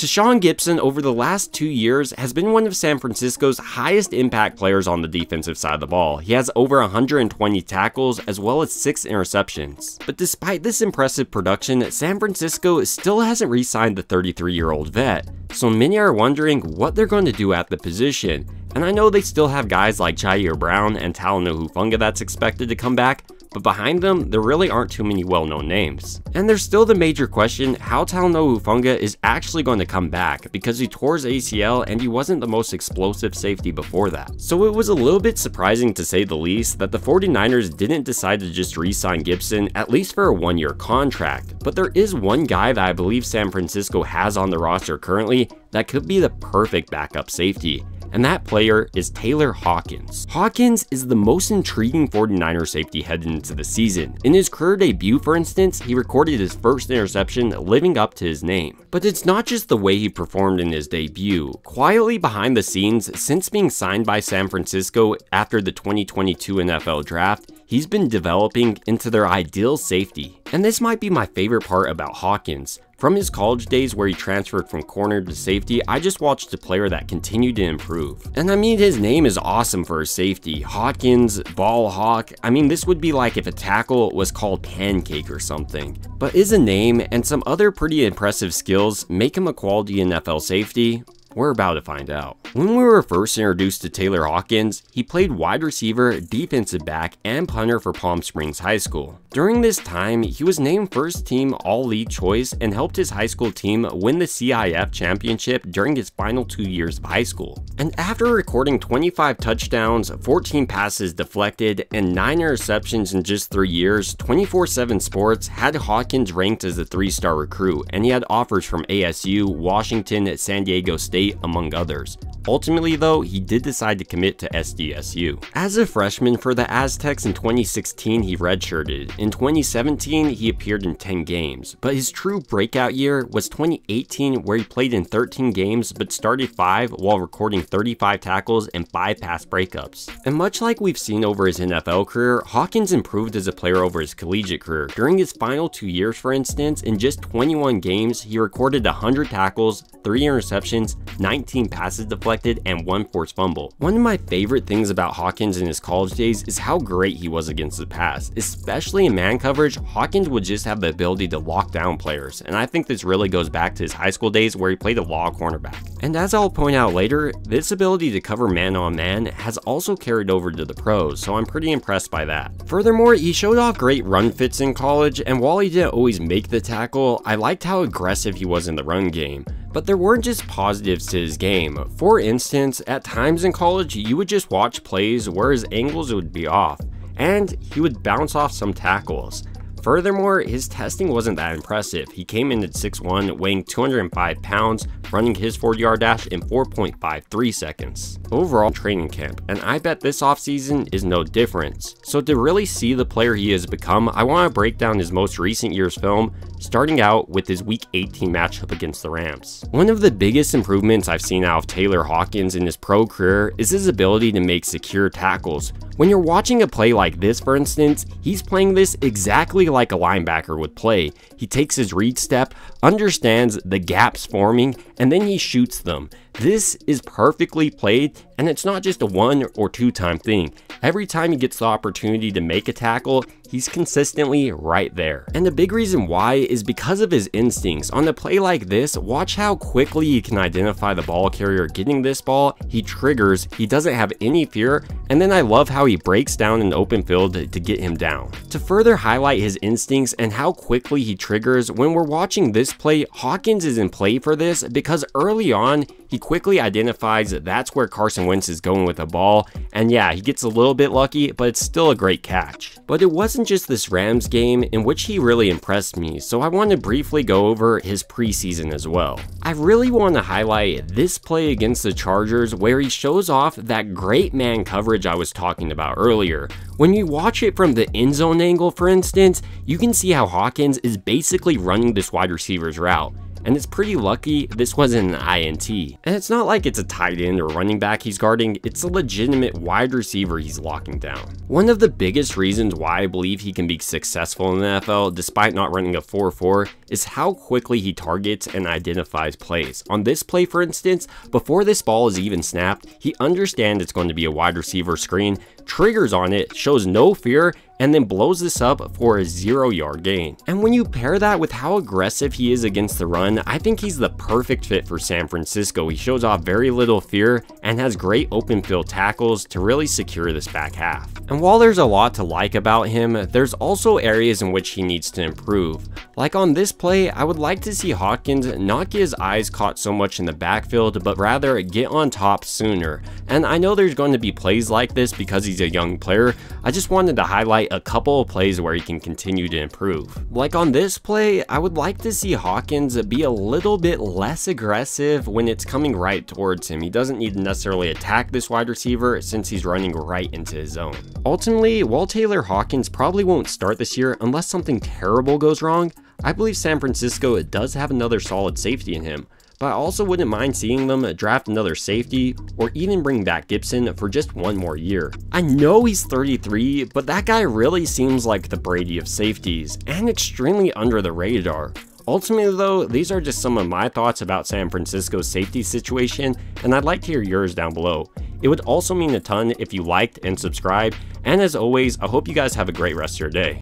Tashaun Gipson over the last two years has been one of San Francisco's highest impact players on the defensive side of the ball. He has over 120 tackles as well as 6 interceptions. But despite this impressive production, San Francisco still hasn't re-signed the 33-year-old vet. So many are wondering what they're going to do at the position. And I know they still have guys like Ji'Ayir Brown and Talanoa Hufanga that's expected to come back, but behind them, there really aren't too many well-known names. And there's still the major question how Talanoa Hufanga is actually going to come back, because he tore his ACL and he wasn't the most explosive safety before that. So it was a little bit surprising to say the least that the 49ers didn't decide to just re-sign Gipson at least for a one-year contract. But there is one guy that I believe San Francisco has on the roster currently that could be the perfect backup safety and that player is Taylor Hawkins. Hawkins is the most intriguing 49er safety heading into the season. In his career debut, for instance, he recorded his first interception living up to his name. But it's not just the way he performed in his debut. Quietly behind the scenes, since being signed by San Francisco after the 2022 NFL Draft, he's been developing into their ideal safety. And this might be my favorite part about Hawkins. From his college days where he transferred from corner to safety, I just watched a player that continued to improve. And I mean, his name is awesome for a safety. Hawkins, Ball Hawk. I mean, this would be like if a tackle was called Pancake or something. But is a name and some other pretty impressive skills make him a quality NFL safety? We're about to find out. When we were first introduced to Taylor Hawkins, he played wide receiver, defensive back, and punter for Palm Springs High School. During this time, he was named first team All-League choice and helped his high school team win the CIF championship during his final two years of high school. And after recording 25 touchdowns, 14 passes deflected, and 9 interceptions in just 3 years, 24-7 Sports had Hawkins ranked as a 3-star recruit, and he had offers from ASU, Washington, San Diego State, among others. Ultimately though, he did decide to commit to SDSU. As a freshman for the Aztecs in 2016, he redshirted. In 2017, he appeared in 10 games, but his true breakout year was 2018 where he played in 13 games but started 5 while recording 35 tackles and 5 pass breakups. And much like we've seen over his NFL career, Hawkins improved as a player over his collegiate career. During his final two years, for instance, in just 21 games, he recorded 100 tackles, 3 interceptions, 19 passes deflected, and 1 forced fumble. One of my favorite things about Hawkins in his college days is how great he was against the pass. Especially in man coverage, Hawkins would just have the ability to lock down players, and I think this really goes back to his high school days where he played a law cornerback. And as I'll point out later, this ability to cover man on man has also carried over to the pros, so I'm pretty impressed by that. Furthermore, he showed off great run fits in college, and while he didn't always make the tackle, I liked how aggressive he was in the run game. But there weren't just positives to his game. For instance, at times in college, you would just watch plays where his angles would be off, and he would bounce off some tackles. Furthermore, his testing wasn't that impressive. He came in at 6'1", weighing 205 pounds, running his 40-yard dash in 4.53 seconds. Overall training camp, and I bet this offseason is no difference. So to really see the player he has become, I want to break down his most recent year's film, starting out with his week 18 matchup against the Rams. One of the biggest improvements I've seen out of Taylor Hawkins in his pro career is his ability to make secure tackles. When you're watching a play like this, for instance, he's playing this exactly like a linebacker would play. He takes his read step, understands the gaps forming, and then he shoots them. This is perfectly played, and it's not just a one or two time thing. Every time he gets the opportunity to make a tackle, he's consistently right there. And the big reason why is because of his instincts. On a play like this, watch how quickly he can identify the ball carrier getting this ball, he triggers, he doesn't have any fear, and then I love how he breaks down in the open field to, to get him down. To further highlight his instincts and how quickly he triggers, when we're watching this play, Hawkins is in play for this because early on, he quickly identifies that that's where Carson Wentz is going with the ball, and yeah, he gets a little bit lucky, but it's still a great catch. But it wasn't just this Rams game in which he really impressed me, so I want to briefly go over his preseason as well. I really want to highlight this play against the Chargers where he shows off that great man coverage I was talking about earlier. When you watch it from the end zone angle, for instance, you can see how Hawkins is basically running this wide receiver's route and it's pretty lucky this wasn't an INT. And it's not like it's a tight end or running back he's guarding, it's a legitimate wide receiver he's locking down. One of the biggest reasons why I believe he can be successful in the NFL despite not running a 4-4 is how quickly he targets and identifies plays. On this play, for instance, before this ball is even snapped, he understands it's going to be a wide receiver screen, triggers on it, shows no fear, and then blows this up for a zero yard gain. And when you pair that with how aggressive he is against the run, I think he's the perfect fit for San Francisco. He shows off very little fear and has great open field tackles to really secure this back half. And while there's a lot to like about him, there's also areas in which he needs to improve. Like on this play, I would like to see Hawkins not get his eyes caught so much in the backfield, but rather get on top sooner. And I know there's going to be plays like this because he's a young player, I just wanted to highlight a couple of plays where he can continue to improve. Like on this play, I would like to see Hawkins be a little bit less aggressive when it's coming right towards him. He doesn't need to necessarily attack this wide receiver since he's running right into his zone. Ultimately, while Taylor Hawkins probably won't start this year unless something terrible goes wrong, I believe San Francisco does have another solid safety in him but I also wouldn't mind seeing them draft another safety or even bring back Gipson for just one more year. I know he's 33, but that guy really seems like the Brady of safeties and extremely under the radar. Ultimately though, these are just some of my thoughts about San Francisco's safety situation and I'd like to hear yours down below. It would also mean a ton if you liked and subscribed, and as always, I hope you guys have a great rest of your day.